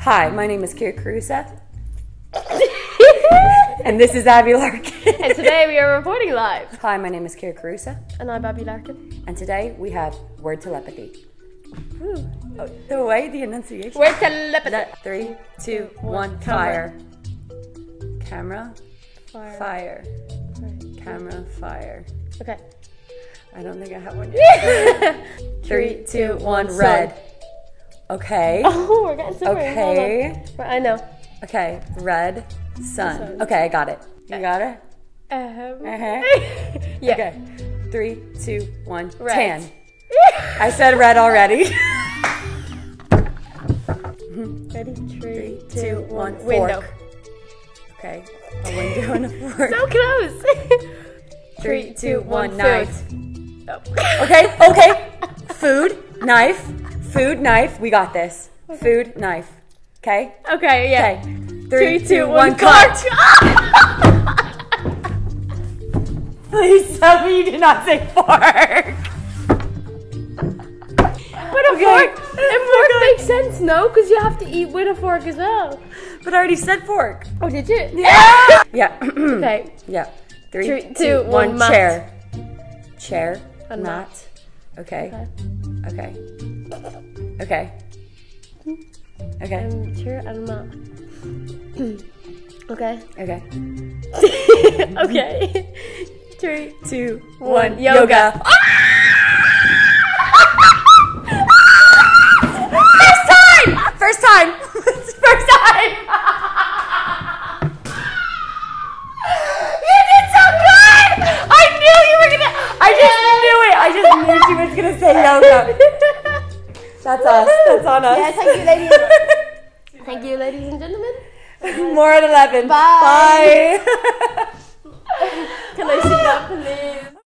Hi, my name is Kyra Carusa. and this is Abbie Larkin. and today we are reporting live. Hi, my name is Kyra Carusa. And I'm Abbie Larkin. And today we have word telepathy. Ooh. Oh, the way, the enunciation. Word telepathy. That, three, two, one, fire. Camera, Fire. fire. Camera, fire. Okay. I don't think I have one yet. Three, two, one, red. Okay. Oh, we're getting. Hold Okay. I know. Okay. Red, sun. Okay, I got it. You got it? Um, Uh-huh. yeah. Okay. Three, two, one. Red. Tan. I said red already. Ready? Three, Two, two, one. one. Window. Fork. Okay. A window and a fork. So close. Three, two, one. Knife. Oh. Okay. Okay. Food, knife. Food, knife. We got this. Food, knife. Okay. Okay, yeah. Okay. Three, two, one. cut. Cut. Please tell me you did not say fork. But a Okay. fork, a fork makes sense, no? Because you have to eat with a fork as well. But I already said fork. Oh, did you? Yeah. yeah. Okay. yeah. Three, Three, two, two, one. one, mat. Chair. Chair. A mat. mat. Okay. Okay. Okay. Okay. Um, chair and mat. okay. Okay. okay. Three. Two, One. one. Yoga. Yoga. First time. First time. First time. you did so good. I knew you were gonna. I just knew it. I just knew she was gonna say yoga. That's us. That's on us. Yeah, thank you, ladies. thank you, ladies and gentlemen. More at 11. Bye. Bye. Can I see that, please?